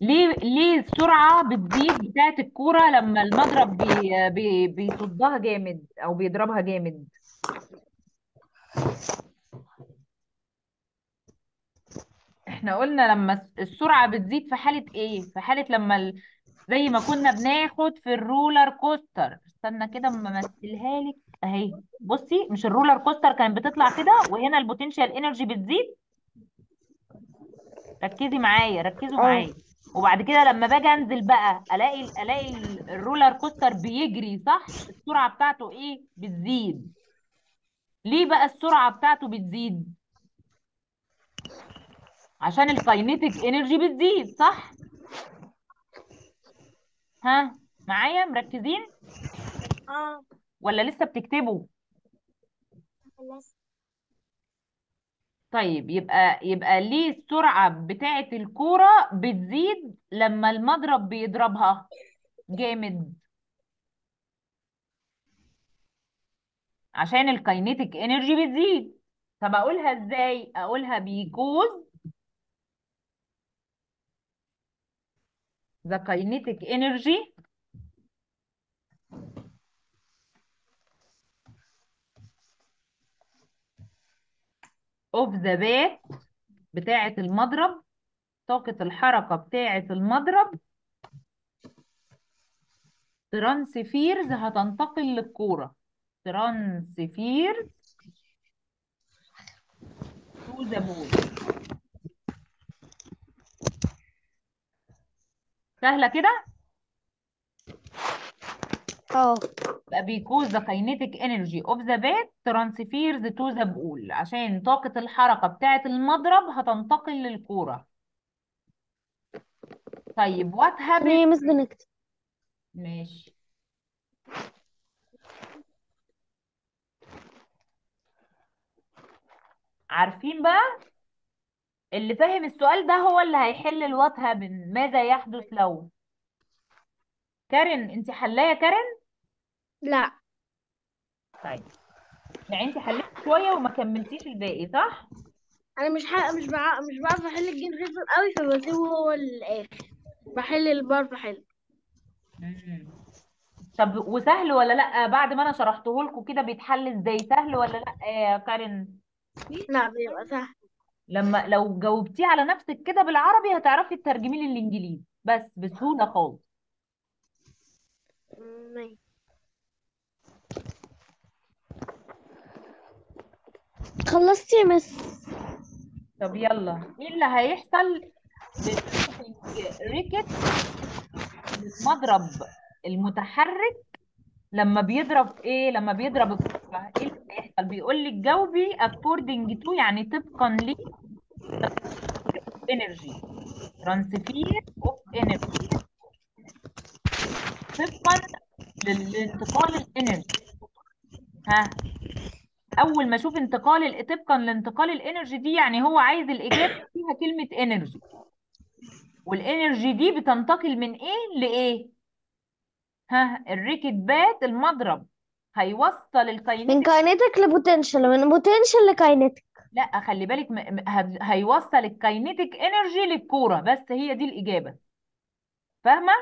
ليه ليه السرعة بتزيد بتاعت الكورة لما المضرب بي بي بيصدها جامد أو بيضربها جامد؟ إحنا قلنا لما السرعة بتزيد في حالة إيه؟ في حالة لما ال... زي ما كنا بناخد في ال roller coaster. استنى كده أما أمثلها لك. أهي. بصي مش ال roller coaster كانت بتطلع كده وهنا ال potential energy بتزيد؟ ركزي معايا ركزوا معايا. وبعد كده لما باجي أنزل بقى ألاقي ألاقي ال- ال roller coaster بيجري صح؟ السرعة بتاعته إيه؟ بتزيد. ليه بقى السرعة بتاعته بتزيد؟ عشان ال kinetic energy بتزيد صح؟ ها؟ معايا؟ مركزين؟ آه. ولا لسه بتكتبوا؟ طيب يبقى يبقى ليه السرعة بتاعة الكورة بتزيد لما المضرب بيضربها. جامد. عشان ال kinetic energy بتزيد. طب أقولها إزاي؟ أقولها because the kinetic energy. Of the bat بتاعة المضرب. طاقة الحركة بتاعة المضرب. transfers هتنتقل للكورة. transfers to the ball سهلة كده؟ آه. يبقى because the kinetic energy of the bat transfers to the ball عشان طاقة الحركة بتاعة المضرب هتنتقل للكورة. طيب happens ثانية مس بنكتب ماشي. عارفين بقى؟ اللي فاهم السؤال ده هو اللي هيحل الوات هابن ماذا يحدث لو. كارين انت حلاه يا كارين؟ لا. طيب. يعني انت حليتي شوية وما كملتيش الباقي صح؟ أنا مش ح... مش بع... مش بعرف أحل ال give reason قوي فبسيبه هو الآخر. بحل اللي بعرف مم. طب وسهل ولا لأ؟ بعد ما أنا شرحته لكم كده بيتحل إزاي؟ سهل ولا لأ يا كارين؟ لا بيبقى سهل. لما لو جاوبتيه على نفسك كده بالعربي هتعرفي تترجميه للإنجليزي بس بسهولة خالص. ماشي. خلصت يا miss. طب يلا إيه اللي هيحصل لل racket المضرب المتحرك لما بيضرب إيه؟ لما بيضرب الكرة إيه هيحصل بيقول لك جاوبي according to يعني طبقا ل energy. Transfer of energy. طبقا لل- لانتقال الإنرجي. ها. أول ما أشوف انتقال ال- طبقا لانتقال ال energy دي يعني هو عايز الإجابة فيها كلمة energy وال energy دي بتنتقل من إيه لإيه؟ ها. ال racket bat المضرب. هيوصل من ال kinetic kinetic ل potential من potential ل kinetic لا خلي بالك م... هيوصل ال kinetic energy للكورة بس هي دي الإجابة. فاهمة؟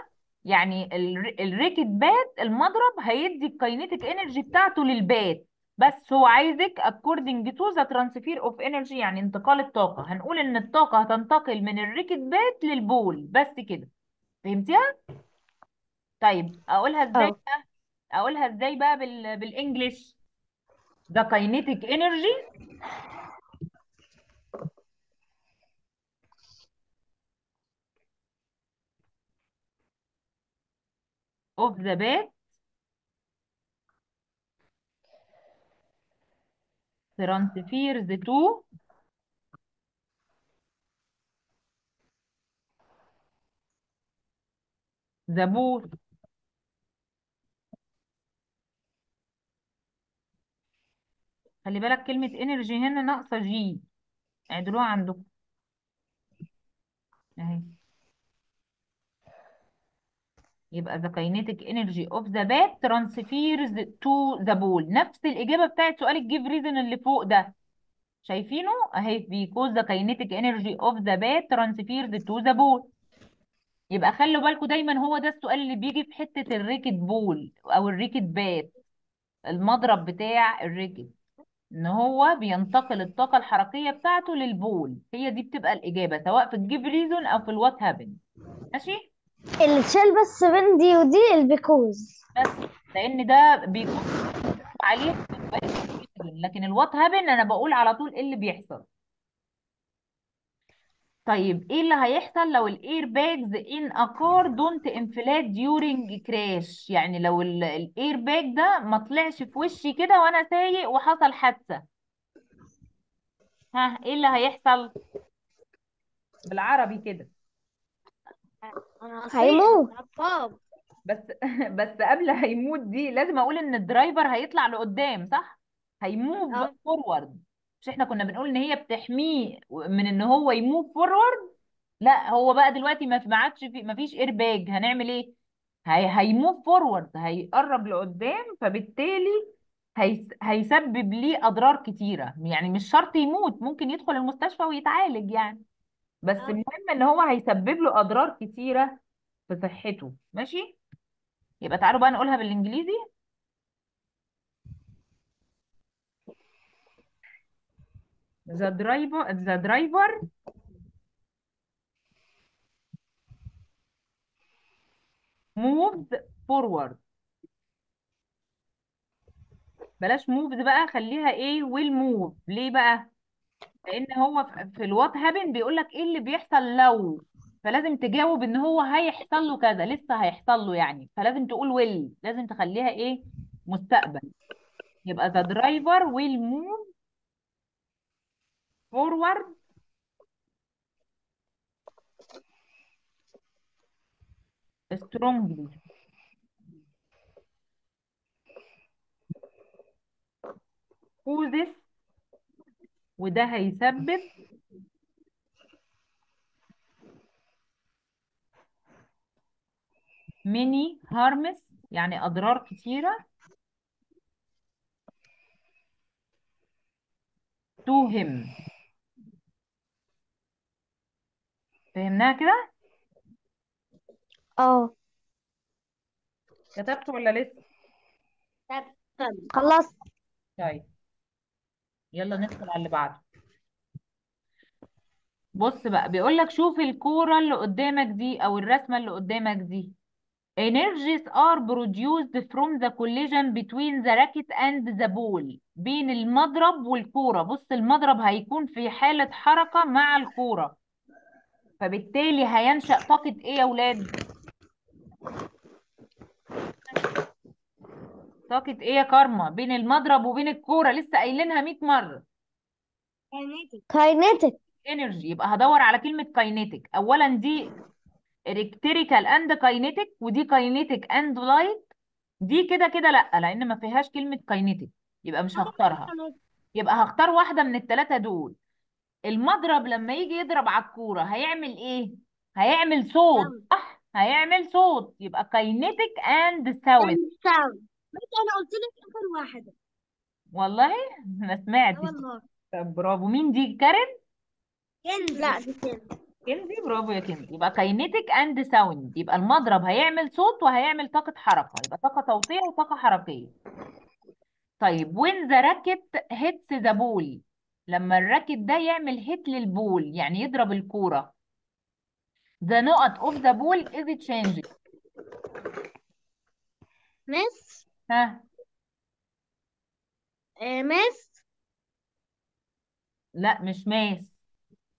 يعني ال- ال racket bat المضرب هيدي ال kinetic energy بتاعته لل bat بس هو عايزك according to the transfer of energy يعني انتقال الطاقة. هنقول إن الطاقة هتنتقل من ال racket bat لل ball بس كده. فهمتيها؟ طيب أقولها إزاي آه؟ اقولها إزاي بقى بال... بال English the kinetic energy of the bat transfers to the ball خلي بالك كلمة energy هنا ناقصة جي اعدلوها عندكم. اهي. يبقى the kinetic energy of the bat transfers to the ball. نفس الإجابة بتاعت سؤال ال give reason اللي فوق ده. شايفينه؟ اهي because the kinetic energy of the bat transfers to the ball. يبقى خلوا بالكم دايما هو ده السؤال اللي بيجي في حتة ال racket ball أو ال racket bat المضرب بتاع ال racket إن هو بينتقل الطاقة الحركية بتاعته لل ball. هي دي بتبقى الإجابة سواء في ال give reason أو في ال what happen. ماشي؟ اللي تشال بس بين دي ودي ال because. بس لأن ده بيكون عليه لكن ال what happen أنا بقول على طول إيه اللي بيحصل. طيب إيه اللي هيحصل لو ال air bags in a car don't inflate during crash يعني لو ال air bag ده ما طلعش في وشي كده وأنا سايق وحصل حادثة. ها إيه اللي هيحصل؟ بالعربي كده. أنا هيموت. بس بس قبل هيموت دي لازم أقول إن ال driver هيطلع لقدام صح؟ هي move forward مش إحنا كنا بنقول إن هي بتحميه من إن هو ي move forward لا هو بقى دلوقتي ما عادش في ما فيش air bag هنعمل إيه؟ هي هي move forward هيقرب لقدام فبالتالي هيس هيسبب ليه أضرار كتيرة. يعني مش شرط يموت ممكن يدخل المستشفى ويتعالج يعني. بس آه. المهم إن هو هيسبب له أضرار كتيرة في صحته. ماشي؟ يبقى تعالوا بقى نقولها بالإنجليزي. The driver the driver. Moves forward. بلاش moves بقى خليها إيه will move. ليه بقى؟ لأن هو في في الوات هابن بيقول لك إيه اللي بيحصل لو. فلازم تجاوب إن هو هيحصل له كذا لسه هيحصل له يعني. فلازم تقول will. لازم تخليها إيه؟ مستقبل. يبقى the driver will move forward strongly causes وده هيسبب many harms يعني أضرار كتيرة to him فهمناها كده؟ آه. كتبت ولا لسه؟ طب خلصت. طيب. يلا ندخل على اللي بعده. بص بقى بيقول لك شوف الكورة اللي قدامك دي أو الرسمة اللي قدامك دي. Energies are produced from the collision between the racket and the ball. بين المضرب والكورة. بص المضرب هيكون في حالة حركة مع الكورة. فبالتالي هينشأ طاقة إيه يا ولاد؟ طاقة إيه يا كارما؟ بين المضرب وبين الكورة لسه قايلينها 100 مرة. kinetic energy يبقى هدور على كلمة kinetic اولا دي electrical and kinetic ودي kinetic and light دي كده كده لأ لأن ما فيهاش كلمة kinetic يبقى مش هختارها. يبقى هختار واحدة من الثلاثة دول. المضرب لما يجي يضرب على الكورة هيعمل إيه؟ هيعمل صوت. صح؟ هيعمل صوت. يبقى kinetic and sound sound. بس أنا قلت لك آخر واحدة. والله؟ ما سمعتش والله. طب برافو. مين دي؟ كارين؟ كنز لا دي كده كنزي برافو يا كنزي يبقى كاينيتيك اند ساوند يبقى المضرب هيعمل صوت وهيعمل طاقة حركة. يبقى طاقة صوتية وطاقة حركية. طيب when the racket hits the ball. لما ال racket ده يعمل hit لل ball يعني يضرب الكورة. The نقط of the ball is changing. مس ها. آه مس لا مش mass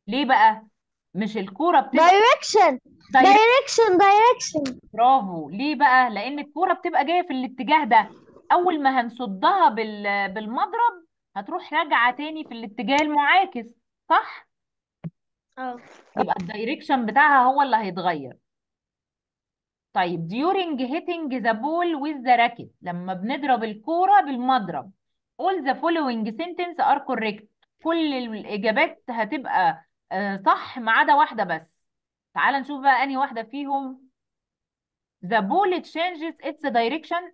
ليه بقى؟ مش الكورة بتبقى direction direction direction برافو. ليه بقى؟ لأن الكورة بتبقى جاية في الاتجاه ده. أول ما هنصدها بال... بالمضرب هتروح راجعة تاني في الاتجاه المعاكس صح؟ آه. يبقى الدايركشن بتاعها هو اللي هيتغير. طيب during hitting the ball with the racket لما بنضرب الكورة بالمضرب. All the following sentence are correct. كل الإجابات هتبقى آه، صح ما عدا واحدة بس. تعال نشوف بقى أنهي واحدة فيهم. The ball changes its direction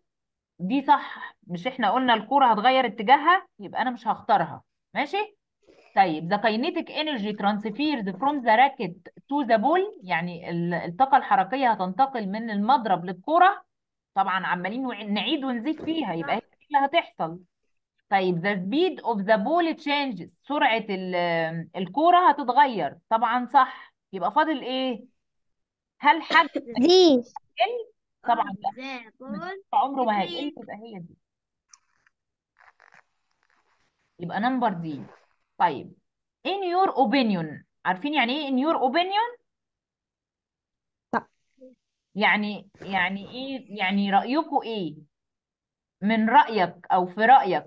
دي صح مش إحنا قلنا الكورة هتغير اتجاهها يبقى أنا مش هختارها. ماشي؟ طيب the kinetic energy transferred from the racket to the ball يعني ال- الطاقة الحركية هتنتقل من المضرب للكرة طبعا عمالين نعيد ونزيد فيها يبقى هي اللي هتحصل. طيب the speed of the ball changes سرعة ال- الكرة هتتغير. طبعا صح. يبقى فاضل إيه؟ هل حجم دي. طبعا لا. the ball عمره ما هيقل. يبقى هي دي. يبقى number D. طيب in your opinion عارفين يعني إيه in your opinion لا. يعني يعني إيه يعني رأيكم إيه؟ من رأيك أو في رأيك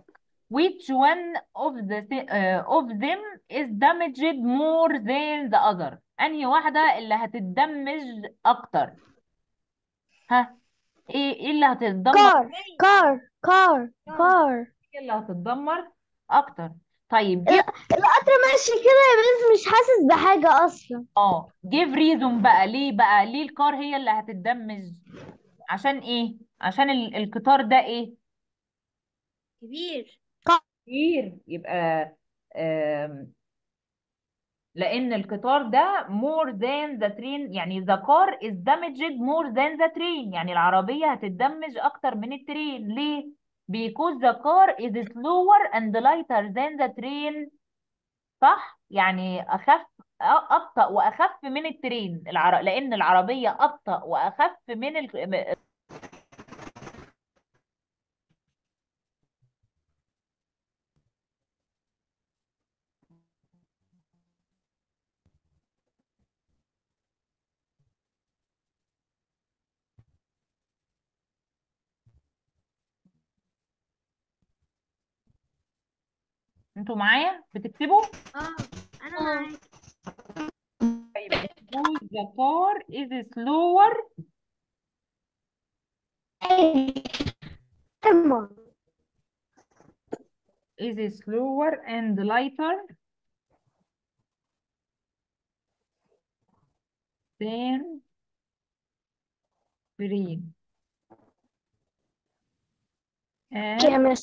which one of the uh, of them is damaged more than the other أنهي واحدة اللي هتت damage أكتر؟ ها؟ إيه إيه اللي هتتدمر؟ car car car car. إيه اللي هتتدمر؟ أكتر. طيب give القطر ماشي كده يا بنت مش حاسس بحاجة أصلا. آه give reason بقى. ليه بقى؟ ليه ال car هي اللي هتت damage؟ عشان إيه؟ عشان ال- القطار ده إيه؟ كبير. كتير يبقى آم، لأن القطار ده more than the train يعني the car is damaged more than the train. يعني العربية هتتدمج أكتر من الترين. ليه؟ because the car is slower and lighter than the train. صح؟ يعني أخف أبطأ وأخف من الترين. العر... لأن العربية أبطأ وأخف من ال... انتوا معايا بتكتبوا اه انا اه معاك طيب suppose the car is slower أما is slower and lighter than brain and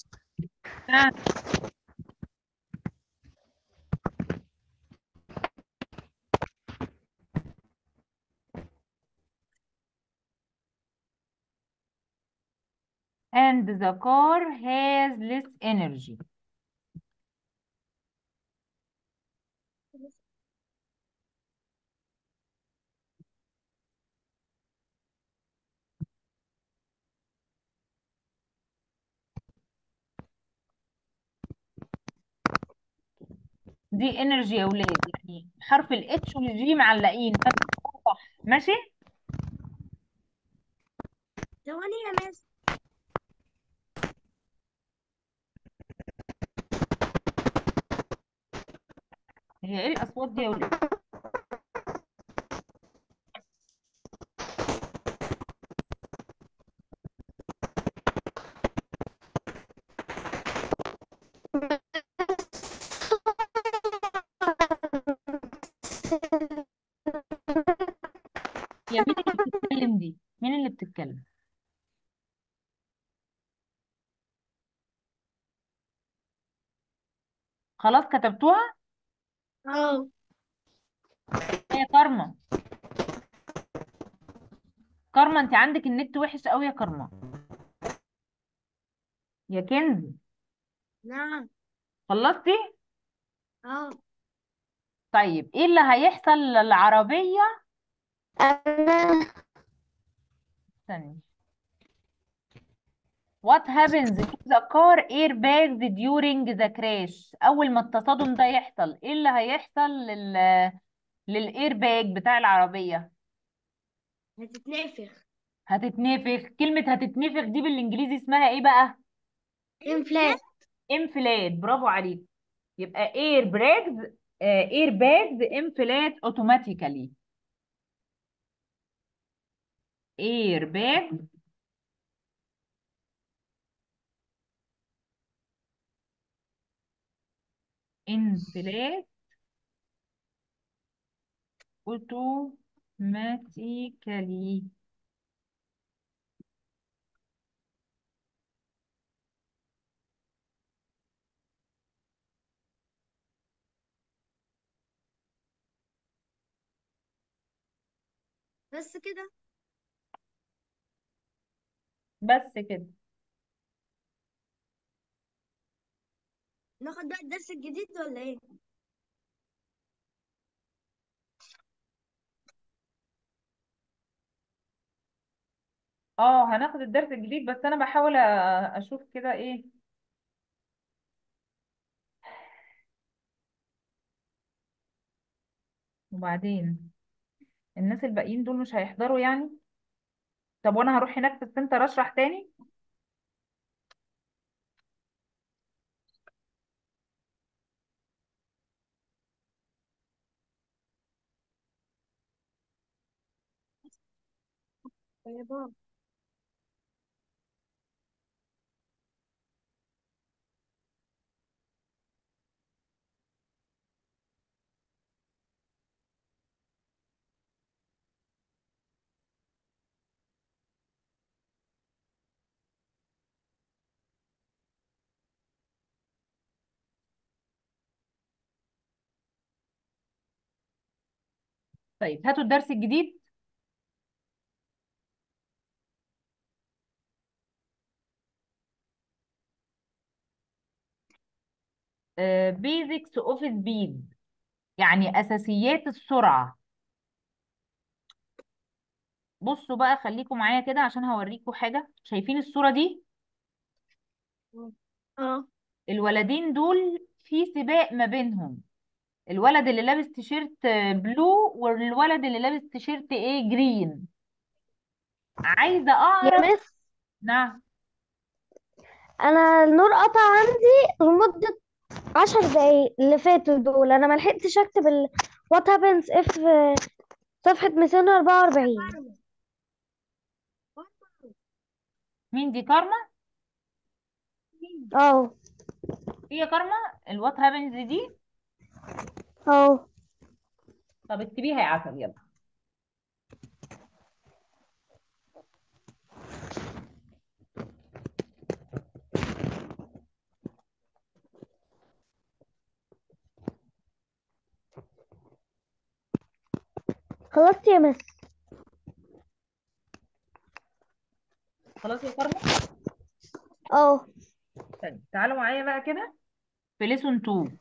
and the car has less energy. دي energy يا ولاد يعني حرف ال H وال G معلقين صح ماشي؟ ثواني يا مس هي إيه الأصوات دي يا ولاد؟ يا مين اللي بتتكلم دي؟ مين اللي بتتكلم؟ خلاص كتبتوها آه يا كارما كارما انت عندك النت وحش قوي يا كارما يا كنزي نعم. خلصتي؟ آه. طيب إيه اللي هيحصل للعربية؟ أنا استني. What happens to the car airbags during the crash? أول ما التصادم ده يحصل إيه اللي هيحصل لل للايرباج بتاع العربية؟ هتتنفخ. هتتنفخ. كلمة هتتنفخ دي بالإنجليزي اسمها إيه بقى؟ انفلات inflate برافو عليك. يبقى air bags air bags inflate automatically air bags inflate automatically بس كده. بس كده. ناخد بقى الدرس الجديد ولا إيه؟ آه هناخد الدرس الجديد بس أنا بحاول أ- أشوف كده إيه. وبعدين؟ الناس الباقيين دول مش هيحضروا يعني؟ طب وأنا هروح هناك في السنتر أشرح تاني؟ يا طيب هاتوا الدرس الجديد. basics of speed يعني أساسيات السرعة. بصوا بقى خليكم معايا كده عشان هوريكم حاجة. شايفين الصورة دي؟ آه. الولدين دول في سباق ما بينهم. الولد اللي لابس تيشيرت blue والولد اللي لابس تيشيرت إيه green. عايزة يا أعرف مس. نعم. أنا النور قطع عندي لمدة عشر دقايق اللي فاتوا دول. أنا ملحقتش أكتب ال what happens if آه، صفحة 244 مين دي كارما؟ آه هي كارما الوات هابنز دي؟ آه طب اكتبيها يا عسل يلا. خلصت يا مس. خلاص يا كارما آه طيب تعالوا معايا بقى كده. في ليسون 2